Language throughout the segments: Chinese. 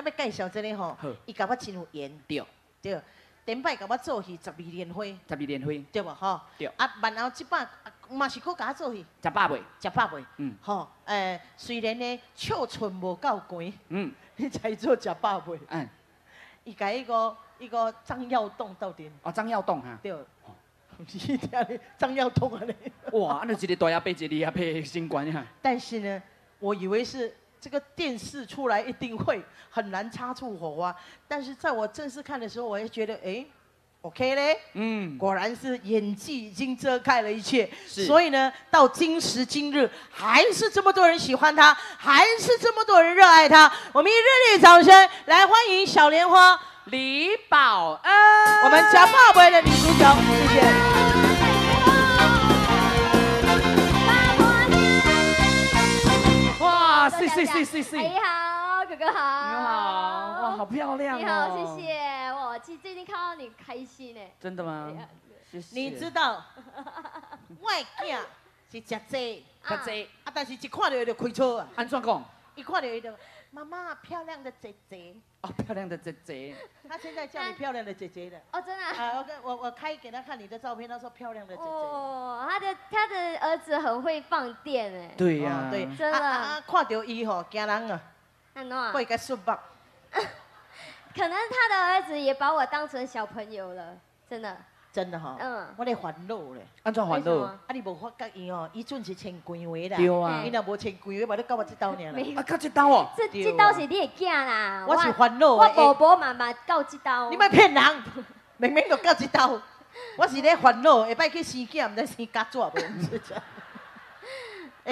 咱要介绍这个吼好，伊甲我真有缘，对，对。顶摆甲我做戏十二年花，十二年花，对无吼？对。啊，然后即摆啊嘛是搁甲我做戏，十八尾，食饱袂？嗯。吼，诶，虽然呢笑寸无够悬，嗯。你 才做食饱袂？嗯，伊甲迄个迄个张耀栋斗阵，哦，张耀栋哈，对。是听你张耀栋啊你。哇，安尼一个大阿伯，一个二阿伯新冠哈，但是呢，我以为是这个电视出来一定会很难擦出火花，但是在我正式看的时候，我也觉得哎，OK 嘞，嗯，果然是演技已经遮盖了一切。是所以呢，到今时今日，还是这么多人喜欢他，还是这么多人热爱他。我们以热烈掌声来欢迎小莲花，李宝恩，我们家爸爸的女主角，谢谢。哇，是是是是是，阿姨好，哥哥好，你好，哇，好漂亮哦，你好，谢，谢。我最最近看到你开心呢。真的吗你知道，我的囝是食济，较济，啊，但是一看到伊就开车啊。安怎讲？一看到伊就妈妈漂亮的姐姐，哦，漂亮的姐姐，她现在叫你漂亮的姐姐的。哦，真的啊。啊，我跟我我开给他看你的照片，他说漂亮的姐姐。哦，他的他的儿子很会放电哎。对呀哦，对，真的啊看到伊吼，惊人啊，那喏啊会个顺目。可能他的儿子也把我当成小朋友了，真的。真的哈，嗯我咧烦恼咧。安怎烦恼？啊，你无发觉伊哦，伊准是千贵位啦。对啊伊若无千贵位，嘛你到我这兜尔啊，到这刀哦，这对这刀是你的囝啦。我是烦恼我的。宝宝妈妈到这刀。你莫骗人，明明就到这兜。我是咧烦恼，下摆去生囝，毋知生家怎无？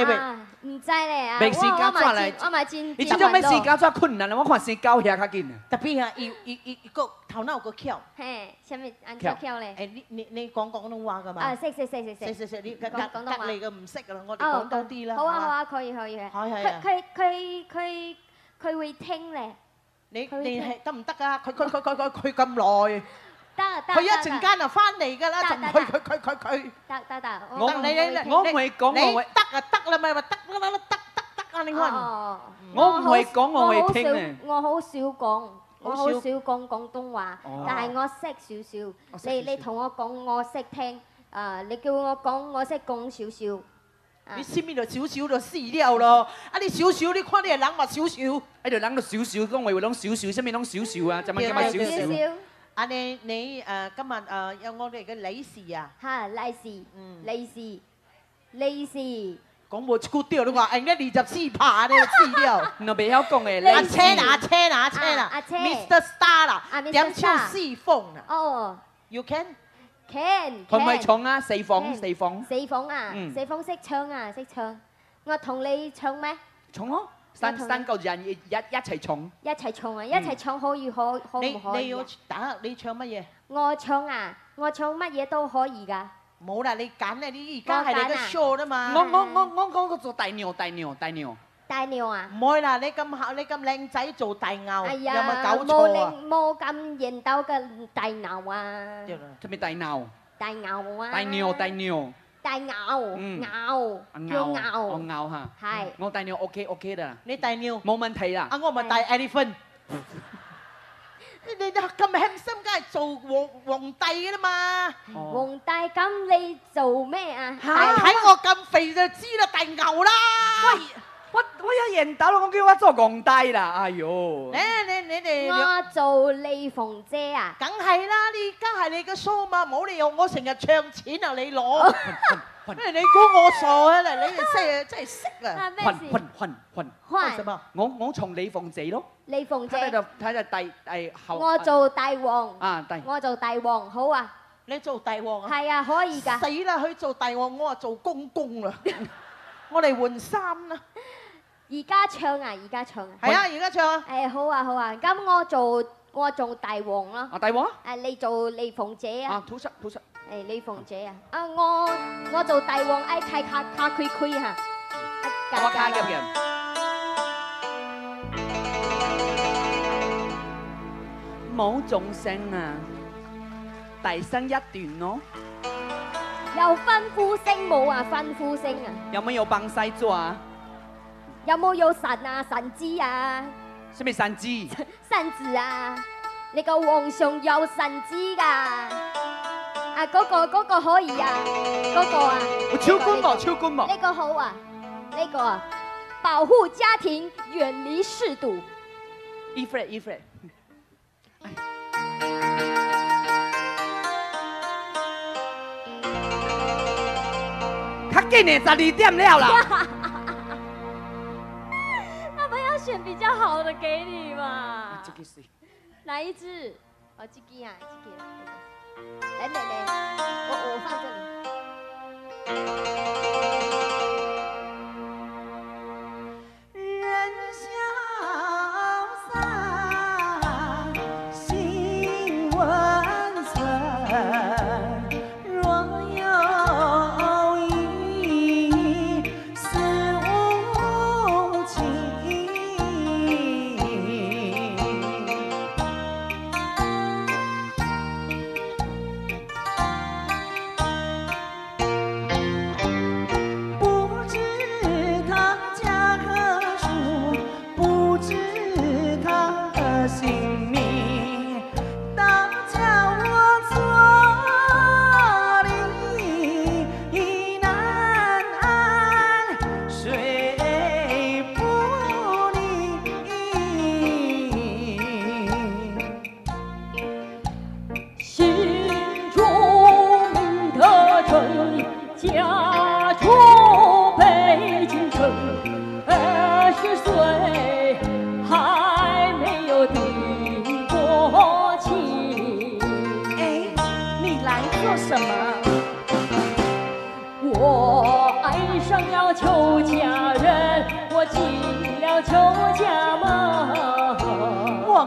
会袂？啊，唔知咧啊。我家怎来我嘛真，伊这种要生交怎困难了？我看生狗遐较紧啊。特别啊，伊伊伊伊个头脑个巧。嘿，什么安怎巧咧？誒，你你你講廣東話噶嘛？啊，識識識識識。識識識，你隔隔講廣東話隔離嘅唔識噶啦，我哋講多啲啦。好啊好，啊，可以可以。係係啊佢佢佢佢佢會聽咧，你佢你係得唔得啊？佢佢佢佢佢佢咁耐，佢一陣間就翻嚟噶啦，得就唔去佢佢佢佢。得得得。我得你我唔會講，你我會，得啊得啦咪話得啦啦得得得啊！你看，哦。我唔會講，我會聽咧。我好少講，我好少講廣東話哦，但係我識少少。你你同我講，我識聽。誒，你叫我講，我識講少少。啊你前面就少少就死了咯。啊你少少，你看你係人話少少。喺度諗到少少，講話會諗少少，什麼諗少少啊？就咪叫咪少少。少啊你你誒今日誒有我哋嘅理事啊，嚇，利是嗯，利是利是。講冇一句掉你話，人家二十四拍你就死了。我未曉講嘅，阿你車啦，阿車啦，阿車啦，Mr Star 啦啊，，Mr. 點唱四鳳啦哦？You can？，can 可唔可以唱啊？四鳳，四鳳，四鳳啊嗯，四鳳識唱啊，識唱。我同你唱咩？唱咯！三三個人一一一齊唱。一齊唱啊！一齊唱可以可可你你要唔可以啊？打你唱乜嘢？我唱啊！我唱乜嘢都可以㗎。冇啦，你揀啦，你而家係你嘅 show 啦嘛。我我我我我我做大牛大牛大牛。大牛啊！唔會啦，你咁後你咁靚仔做大牛，哎有冇，搞冇錯啊？令冇咁認到嘅大牛啊！特別大牛，大牛啊！大牛大牛，大牛嗯牛叫牛我牛牛嚇。係我大牛 OK OK 的啦，你大牛，冇問題啦啊。我咪大 elephant。你你咁 handsome，梗系做皇皇帝噶啦嘛。哦皇帝咁你做咩啊？你睇我咁肥就知啦，大牛啦。我我有認到啦，我叫我做皇帝啦，哎呦！你你你哋兩我做李鳳姐啊！梗係啦，你而家係你嘅 show 嘛，冇理由我成日唱錢啊你攞。咩你估我傻啊？嗱，你真係真係識啊！混事？混混混，換什麼？我我從李鳳姐咯，李鳳姐，睇喺度睇喺第第後。我做大王，啊第我做大王，好啊，你做大王啊？係啊，可以㗎。死啦！佢做大王，我話做公公啦。我嚟換衫啦。而家唱啊，而家唱啊。係啊，而家唱啊。誒好啊好啊，咁我做我做大王咯，啊大王誒你做李鳳姐啊，啊吐實吐實，誒李鳳姐啊，啊我我做大王，誒開卡卡開開嚇，我卡入人。冇眾聲啊，大聲一段咯。有吩咐聲冇啊？吩咐聲啊？有冇有幫西做啊？有冇有神啊神之啊？什么神子？神子啊，你个皇上有神子噶，啊，嗰、個嗰、個可以啊，嗰、個啊，有手棍无？呢個手棍无？呢個好啊，呢、個啊，保護家庭，遠離嗜賭。伊弗伊弗。较紧的十二点了啦。那不要选比较好的给你嘛？这个是哪一支？哦，这个啊，这个啊，来来来，我我放这里。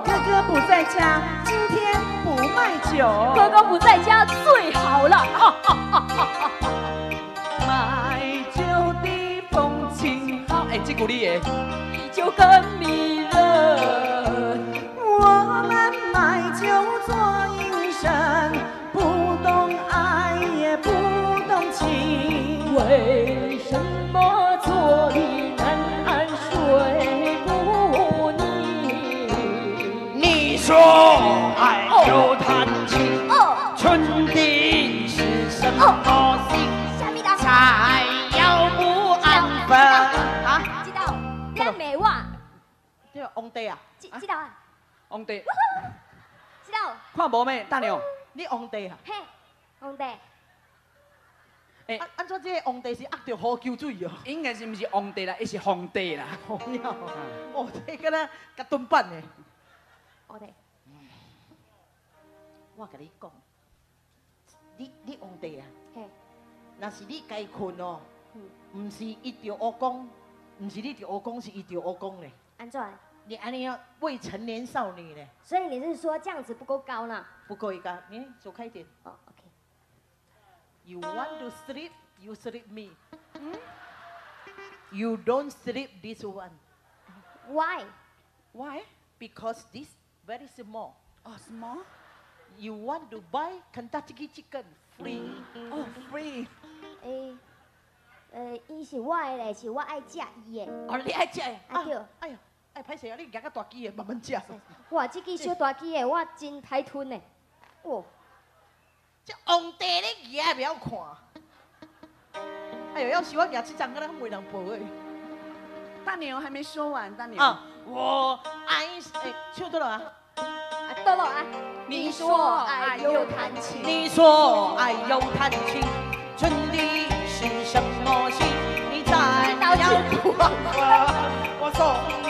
哥哥不在家，今天不卖酒。哥哥不在家最好了，啊 买酒的风情好。哎，这句你的。你就更迷人。我们卖酒做营生，不懂爱也不懂情。为这个皇帝啊，知知道啊，皇帝，知道，看无咩？大娘，你皇帝啊？嘿，皇帝，哎按按照这个皇帝是压着好酒水哦。应该是毋是皇帝啦？伊是皇帝啦。哦，这个呢，甲炖饭的。皇帝，我甲你讲，你你皇帝啊，嘿，若是你该困哦，嗯，唔是伊着乌公，毋是你着乌公，是伊着乌公咧。安怎？你安尼要未成年少女呢，所以你是说这样子不够高呢？不够一個，你走开一点。哦，OK，You want to sleep, you sleep me. You don't sleep this one Why？Why？because this very small. Oh, small?？You want to buy Kentucky chicken free. Oh,，free。诶，呃，伊是我的咧，是我爱食伊的。哦，你爱食的？啊對哎呀，哎，歹势啊，你夾個大機的慢慢食。哇，這支小大支的我真歹吞呢。哦，这皇帝你牙不要看。哎呦，要喜歡牙齒長個咧，沒人抱誒。大牛还没说完，大牛。啊，我爱哎，唱多了啊。啊，到了啊。你说爱又彈琴你说爱又彈琴，春的是什么心？你在要不我我送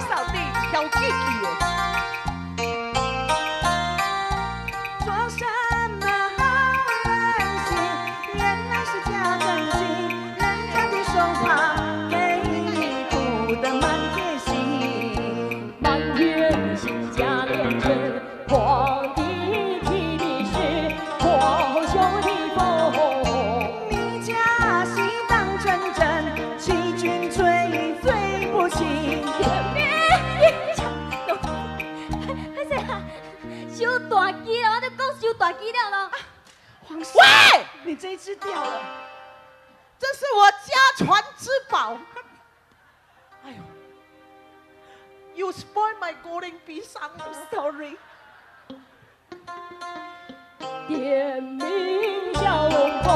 扫地。You spoil my golden piece. I'm sorry. Tianming me,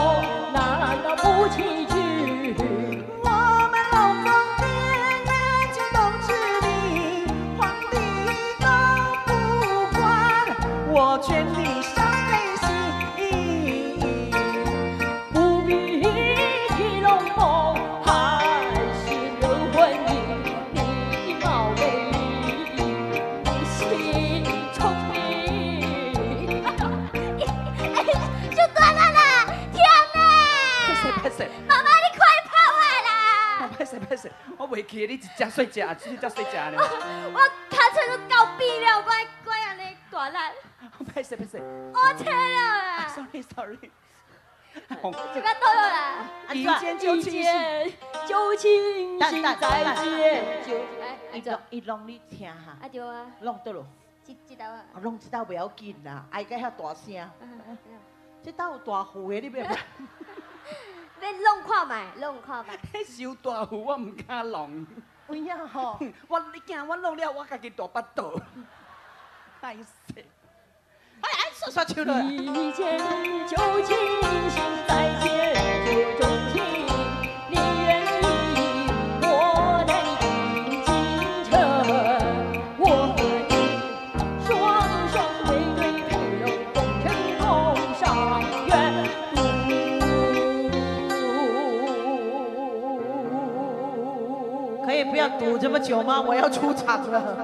我脚出都够扁了，我我安尼大力，我切了啦！，Sorry Sorry，就该倒了啦！一见就再见就哎，伊弄伊弄你听哈，啊对啊，弄倒咯，这这道啊，啊弄这道不要紧啦，爱个遐大声，嗯这道有大户的你不要。要弄看卖，弄看卖。迄收大户我唔敢弄，有影吼，我你惊我弄了我家己大巴肚。歹势，哎哎，说说笑了。一见就清吗？我要出场了。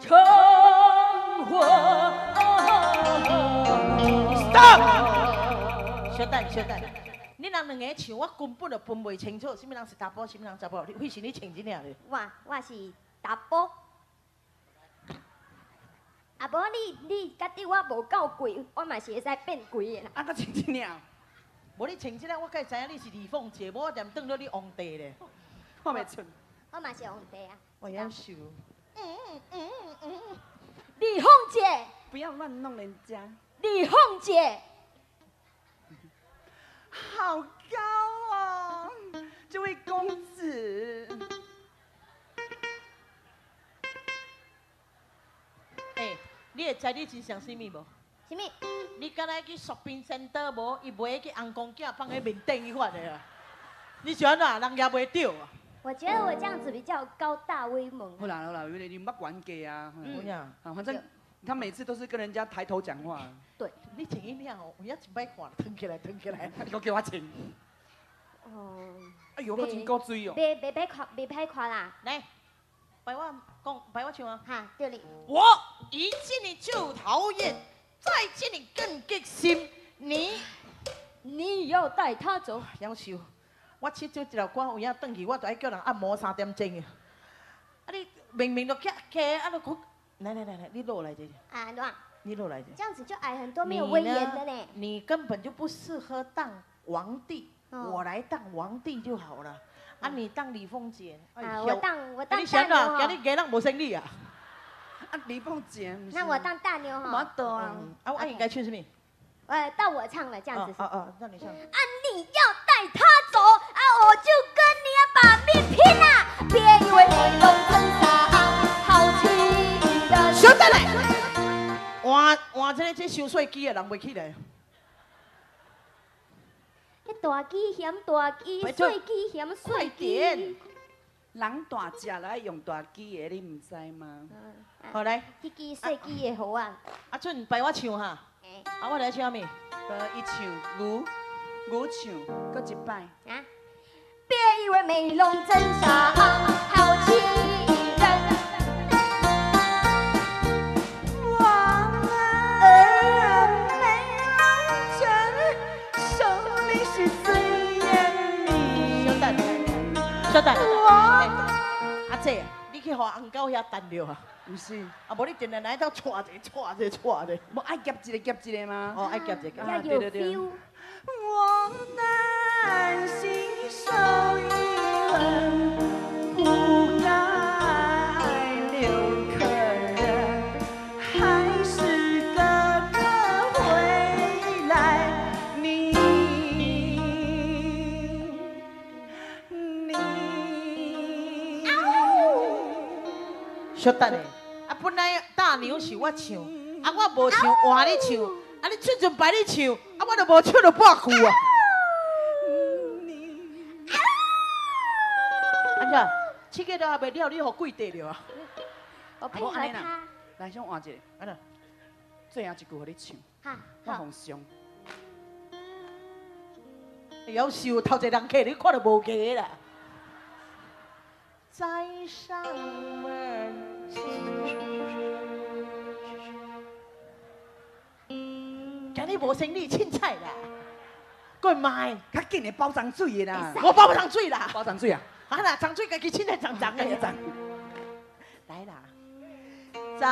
成婚。Stop！小等小等，你人两个唱，我根本就分袂清楚，什么人是查甫，什么人查甫，你为什你唱这样的？我我是达波。啊，无你你家己我无够贵，我嘛是会使变贵的啦。啊，个亲亲鸟，无你穿这样，我该知影你是李凤姐，无我连当到你皇帝咧。我袂出。我嘛是皇帝啊。我要秀，李凤姐，不要乱弄人家，李凤姐，好高哦，这位公子。哎，你会知你真像什么无？什么？你敢若去 shopping center 无？伊买去红公囝放喺面顶去发的啊？你喜欢哪？人也袂着啊？我觉得我这样子比较高大威猛。不啦好啦，有点你捌管给啊。有嗯影？啊，反正他每次都是跟人家抬头讲话。对你请一辆哦，有影一摆看，腾起来，腾起来。你给我给我请。哦，哎呦，我真够醉哦。别别别夸，别拍夸啦！来，摆我讲，摆我唱啊！哈，对哩。我一见你就讨厌，再见你更激心。你你要带他走。夭寿，我七招一条歌有影转去，我就爱叫人按摩三点钟啊！啊你明明就客客，啊你讲，来来来来，你落来这里，啊，暖，你落来这里。这样子就矮很多，没有威严的呢。你根本就不适合当皇帝，哦我来当皇帝就好了。啊，你当李凤姐，哎啊，我当我啊当大你想啦，妞哈今日。家人无生意啊。啊，李凤姐。那我当大妞我哈。得啊。嗯啊，我应该唱什么？呃，到我唱了，这样子是。啊，啊啊啊，让你唱。啊你要带他就跟你要把命拼啊！别以为美容真傻，好气的。小等来，换换这个这收税机的人袂起来。那大机嫌大机，拜托碎机嫌快碎点机。人大只来用大机的，你唔知吗？嗯，好来，这机细机的好啊。阿俊陪我唱哈。哎啊，我来唱咩？呃，一唱牛，牛唱，搁一摆。啊！别以为美容真傻，好气人。望儿美容针，手里是等，小等。哎阿姐，你去互红狗遐等着啊！不是，啊，无你定定来到带者带者带者。我爱夹一个夹一个吗？哦，爱夹一个。啊对对对我担心受一吻，不该留客人，还是哥哥回来。你你小等下，啊，本来大牛是我唱，啊，我无唱换你唱，啊，你唱准摆你唱，啊，我都无唱到半句啊。安怎？七个都还袂了，你互跪地了啊？我配合他。来，先换一个，安怎？最后一句互你唱，哈，我好，放松。夭寿，头一个人客你看到无价啦。在上门今日无生意，凊彩啦。过卖，较紧的包脏水的啦，我包不上水啦。包脏水啊，啊 啦，脏水家己凊彩脏脏的。来啦，在